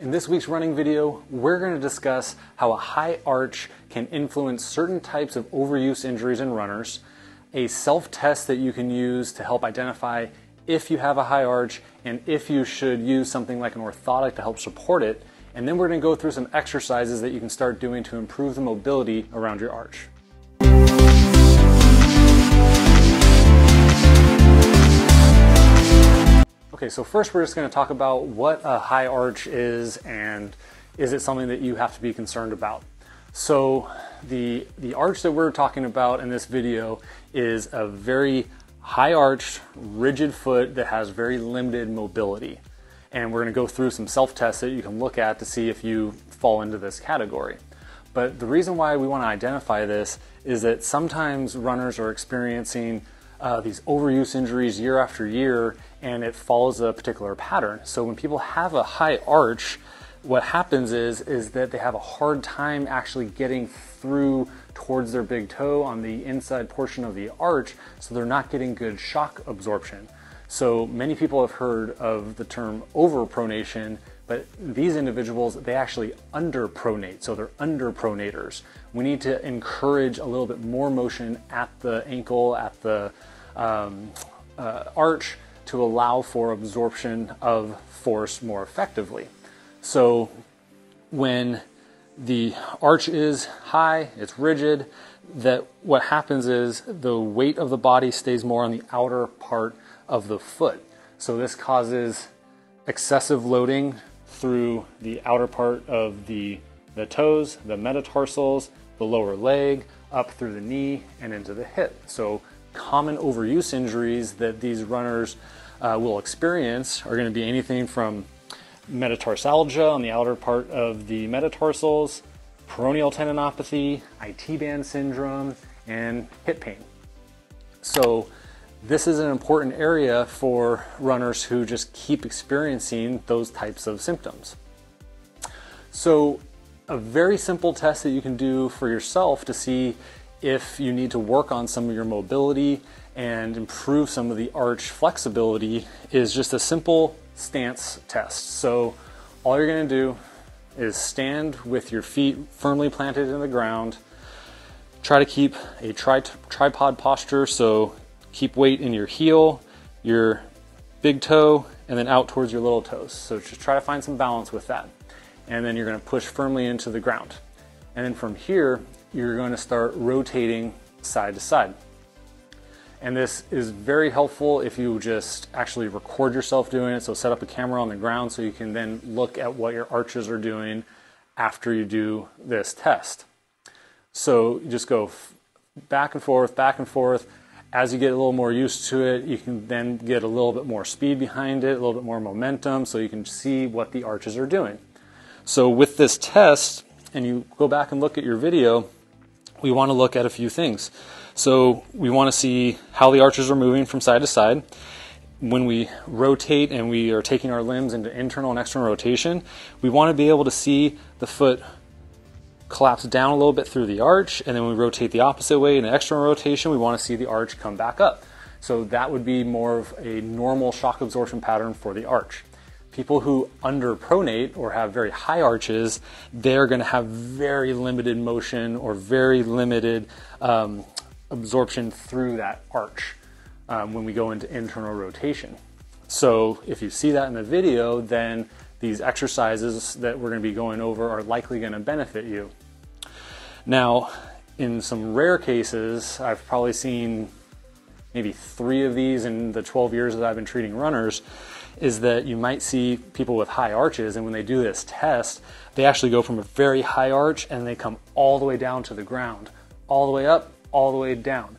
In this week's running video, we're going to discuss how a high arch can influence certain types of overuse injuries in runners, a self-test that you can use to help identify if you have a high arch and if you should use something like an orthotic to help support it, and then we're going to go through some exercises that you can start doing to improve the mobility around your arch. Okay, so first we're just going to talk about what a high arch is and is it something that you have to be concerned about. So the, the arch that we're talking about in this video is a very high arched, rigid foot that has very limited mobility. And we're going to go through some self-tests that you can look at to see if you fall into this category. But the reason why we want to identify this is that sometimes runners are experiencing uh, these overuse injuries year after year, and it follows a particular pattern. So when people have a high arch, what happens is is that they have a hard time actually getting through towards their big toe on the inside portion of the arch, so they're not getting good shock absorption. So many people have heard of the term overpronation, but these individuals, they actually underpronate, so they're underpronators. We need to encourage a little bit more motion at the ankle, at the um, uh, arch to allow for absorption of force more effectively. So when the arch is high, it's rigid, that what happens is the weight of the body stays more on the outer part of the foot. So this causes excessive loading through the outer part of the, the toes, the metatarsals, the lower leg, up through the knee and into the hip. So common overuse injuries that these runners uh, will experience are going to be anything from metatarsalgia on the outer part of the metatarsals, peroneal tendinopathy, IT band syndrome, and hip pain. So this is an important area for runners who just keep experiencing those types of symptoms. So a very simple test that you can do for yourself to see if you need to work on some of your mobility and improve some of the arch flexibility is just a simple stance test. So all you're going to do is stand with your feet firmly planted in the ground. Try to keep a tri tripod posture, so keep weight in your heel, your big toe, and then out towards your little toes. So just try to find some balance with that. And then you're going to push firmly into the ground. And then from here, you're going to start rotating side to side. And this is very helpful if you just actually record yourself doing it. So set up a camera on the ground so you can then look at what your arches are doing after you do this test. So you just go back and forth, back and forth. As you get a little more used to it, you can then get a little bit more speed behind it, a little bit more momentum, so you can see what the arches are doing. So with this test, and you go back and look at your video, we want to look at a few things. So we want to see how the arches are moving from side to side. When we rotate and we are taking our limbs into internal and external rotation, we want to be able to see the foot collapse down a little bit through the arch, and then we rotate the opposite way in an external rotation, we want to see the arch come back up. So that would be more of a normal shock absorption pattern for the arch. People who underpronate or have very high arches, they're going to have very limited motion or very limited um, absorption through that arch um, when we go into internal rotation. So if you see that in the video, then these exercises that we're going to be going over are likely going to benefit you. Now, in some rare cases, I've probably seen maybe three of these in the 12 years that I've been treating runners is that you might see people with high arches, and when they do this test, they actually go from a very high arch and they come all the way down to the ground, all the way up, all the way down.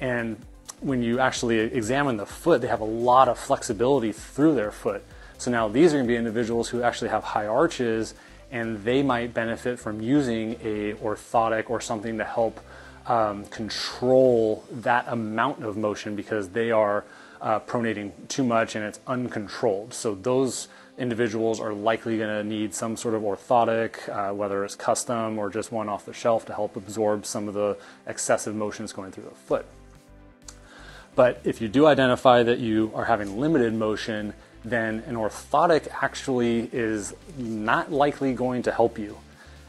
And when you actually examine the foot, they have a lot of flexibility through their foot. So now these are to be individuals who actually have high arches, and they might benefit from using a orthotic or something to help um, control that amount of motion because they are uh, pronating too much and it's uncontrolled. So those individuals are likely going to need some sort of orthotic, uh, whether it's custom or just one off the shelf to help absorb some of the excessive motions going through the foot. But if you do identify that you are having limited motion, then an orthotic actually is not likely going to help you.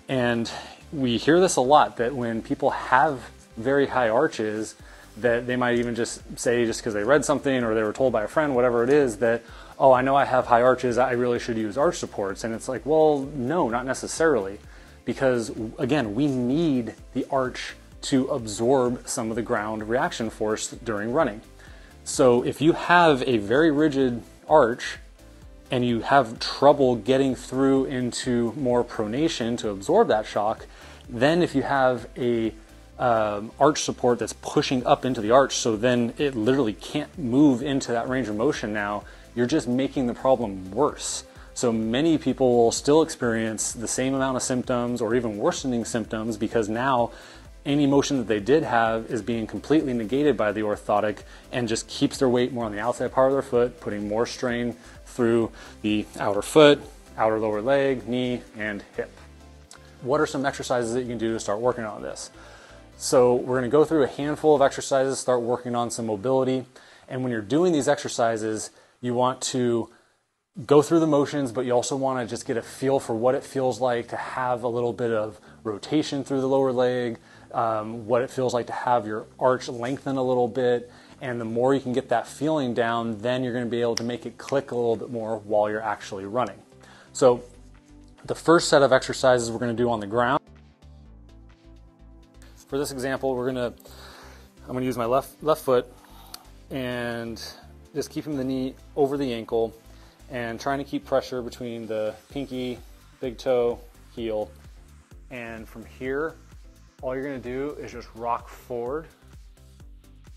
And we hear this a lot that when people have very high arches, that they might even just say, just because they read something or they were told by a friend, whatever it is, that, oh, I know I have high arches, I really should use arch supports. And it's like, well, no, not necessarily. Because again, we need the arch to absorb some of the ground reaction force during running. So if you have a very rigid arch and you have trouble getting through into more pronation to absorb that shock, then if you have a um, arch support that's pushing up into the arch, so then it literally can't move into that range of motion now, you're just making the problem worse. So many people will still experience the same amount of symptoms or even worsening symptoms because now any motion that they did have is being completely negated by the orthotic and just keeps their weight more on the outside part of their foot, putting more strain through the outer foot, outer lower leg, knee, and hip. What are some exercises that you can do to start working on this? So we're gonna go through a handful of exercises, start working on some mobility. And when you're doing these exercises, you want to go through the motions, but you also want to just get a feel for what it feels like to have a little bit of rotation through the lower leg, um, what it feels like to have your arch lengthen a little bit. And the more you can get that feeling down, then you're going to be able to make it click a little bit more while you're actually running. So, the first set of exercises we're going to do on the ground. For this example, we're going to I'm going to use my left left foot and just keeping the knee over the ankle and trying to keep pressure between the pinky, big toe, heel. And from here, all you're gonna do is just rock forward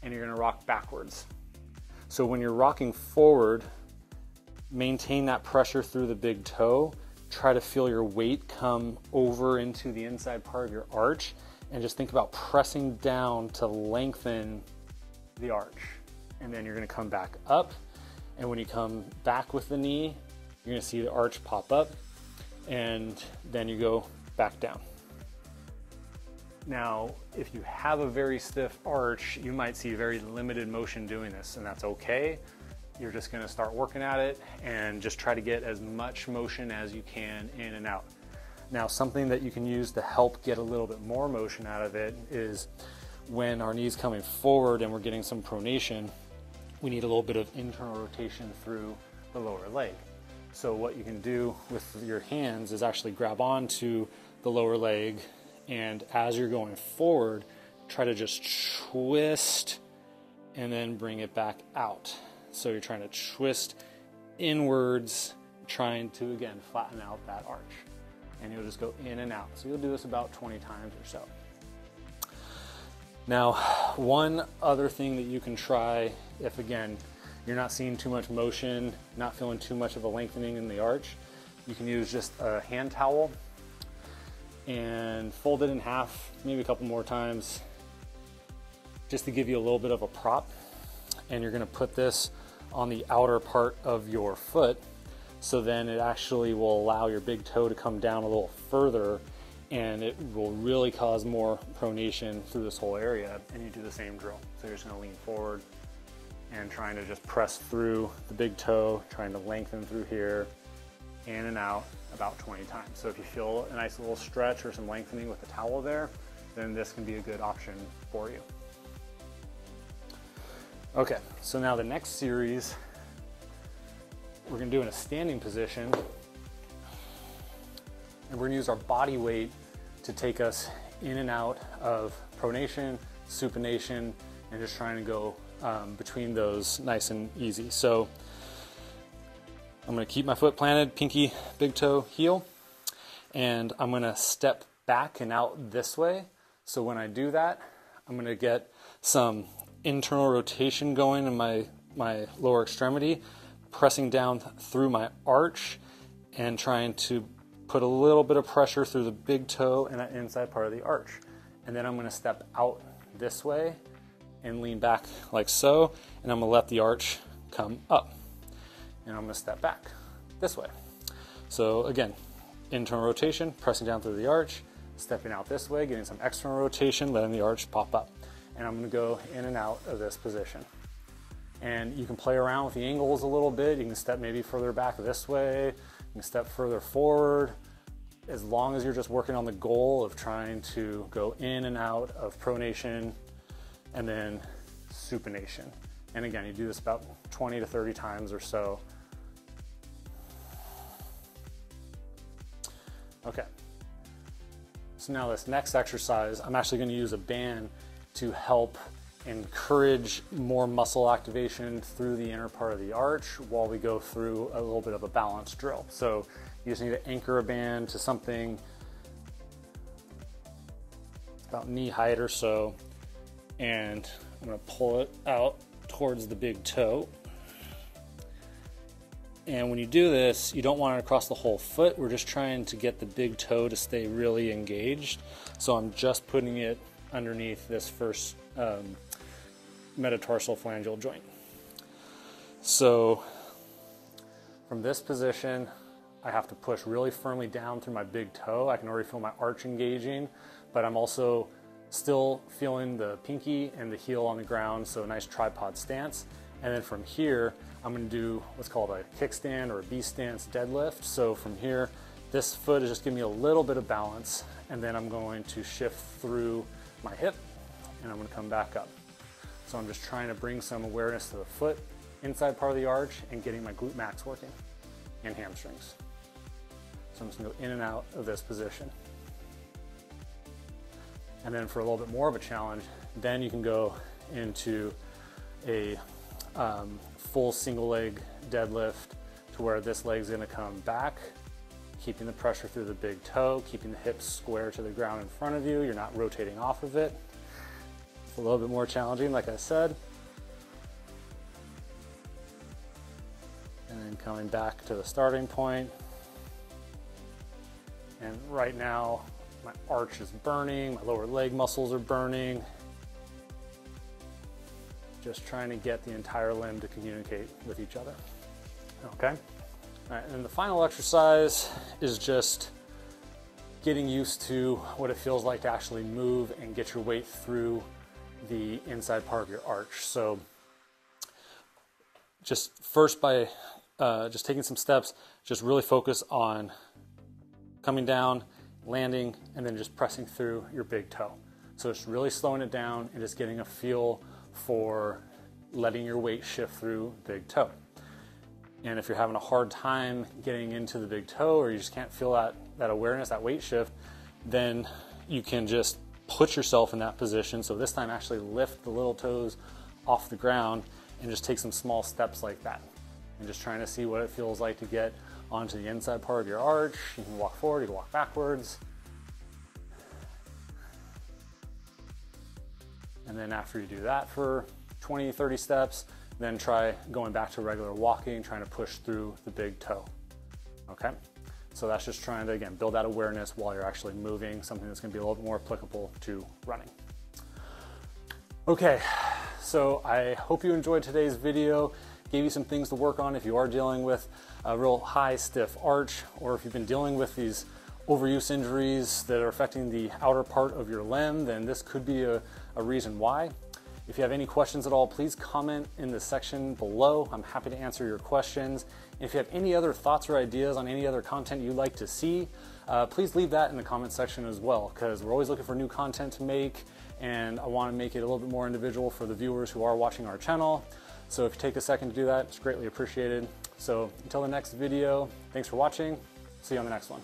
and you're gonna rock backwards. So when you're rocking forward, maintain that pressure through the big toe. Try to feel your weight come over into the inside part of your arch and just think about pressing down to lengthen the arch. And then you're gonna come back up and when you come back with the knee, you're gonna see the arch pop up and then you go back down. Now, if you have a very stiff arch, you might see very limited motion doing this and that's okay. You're just gonna start working at it and just try to get as much motion as you can in and out. Now, something that you can use to help get a little bit more motion out of it is when our knee's coming forward and we're getting some pronation, we need a little bit of internal rotation through the lower leg. So what you can do with your hands is actually grab onto the lower leg and as you're going forward, try to just twist and then bring it back out. So you're trying to twist inwards, trying to again flatten out that arch. And you'll just go in and out. So you'll do this about 20 times or so. Now, one other thing that you can try if again, you're not seeing too much motion, not feeling too much of a lengthening in the arch, you can use just a hand towel and fold it in half, maybe a couple more times, just to give you a little bit of a prop. And you're gonna put this on the outer part of your foot. So then it actually will allow your big toe to come down a little further and it will really cause more pronation through this whole area. And you do the same drill. So you're just gonna lean forward and trying to just press through the big toe, trying to lengthen through here, in and out about 20 times. So if you feel a nice little stretch or some lengthening with the towel there, then this can be a good option for you. Okay, so now the next series, we're gonna do in a standing position, and we're gonna use our body weight to take us in and out of pronation, supination, and just trying to go um, between those nice and easy. So I'm gonna keep my foot planted, pinky, big toe, heel, and I'm gonna step back and out this way. So when I do that, I'm gonna get some internal rotation going in my, my lower extremity, pressing down through my arch and trying to put a little bit of pressure through the big toe and that inside part of the arch. And then I'm gonna step out this way and lean back like so, and I'm gonna let the arch come up. And I'm gonna step back this way. So again, internal rotation, pressing down through the arch, stepping out this way, getting some external rotation, letting the arch pop up. And I'm gonna go in and out of this position. And you can play around with the angles a little bit. You can step maybe further back this way, you can step further forward, as long as you're just working on the goal of trying to go in and out of pronation and then supination. And again, you do this about 20 to 30 times or so. Okay. So now this next exercise, I'm actually gonna use a band to help encourage more muscle activation through the inner part of the arch while we go through a little bit of a balance drill. So you just need to anchor a band to something about knee height or so. And I'm gonna pull it out towards the big toe. And when you do this, you don't want it across the whole foot. We're just trying to get the big toe to stay really engaged. So I'm just putting it underneath this first um, metatarsal phalangeal joint. So from this position, I have to push really firmly down through my big toe. I can already feel my arch engaging, but I'm also still feeling the pinky and the heel on the ground, so a nice tripod stance. And then from here, I'm gonna do what's called a kickstand or a B stance deadlift. So from here, this foot is just giving me a little bit of balance, and then I'm going to shift through my hip, and I'm gonna come back up. So I'm just trying to bring some awareness to the foot, inside part of the arch, and getting my glute max working, and hamstrings. So I'm just gonna go in and out of this position. And then for a little bit more of a challenge, then you can go into a um, full single leg deadlift to where this leg's gonna come back, keeping the pressure through the big toe, keeping the hips square to the ground in front of you. You're not rotating off of it. It's a little bit more challenging, like I said. And then coming back to the starting point. And right now, my arch is burning, my lower leg muscles are burning. Just trying to get the entire limb to communicate with each other. Okay? All right, and the final exercise is just getting used to what it feels like to actually move and get your weight through the inside part of your arch. So just first by uh, just taking some steps, just really focus on coming down, landing, and then just pressing through your big toe. So it's really slowing it down and just getting a feel for letting your weight shift through big toe. And if you're having a hard time getting into the big toe or you just can't feel that, that awareness, that weight shift, then you can just put yourself in that position. So this time actually lift the little toes off the ground and just take some small steps like that. And just trying to see what it feels like to get onto the inside part of your arch. You can walk forward, you can walk backwards. And then after you do that for 20, 30 steps, then try going back to regular walking, trying to push through the big toe. Okay? So that's just trying to, again, build that awareness while you're actually moving, something that's gonna be a little bit more applicable to running. Okay, so I hope you enjoyed today's video gave you some things to work on if you are dealing with a real high stiff arch or if you've been dealing with these overuse injuries that are affecting the outer part of your limb, then this could be a, a reason why. If you have any questions at all, please comment in the section below. I'm happy to answer your questions. If you have any other thoughts or ideas on any other content you'd like to see, uh, please leave that in the comment section as well, because we're always looking for new content to make, and I want to make it a little bit more individual for the viewers who are watching our channel. So if you take a second to do that, it's greatly appreciated. So until the next video, thanks for watching. See you on the next one.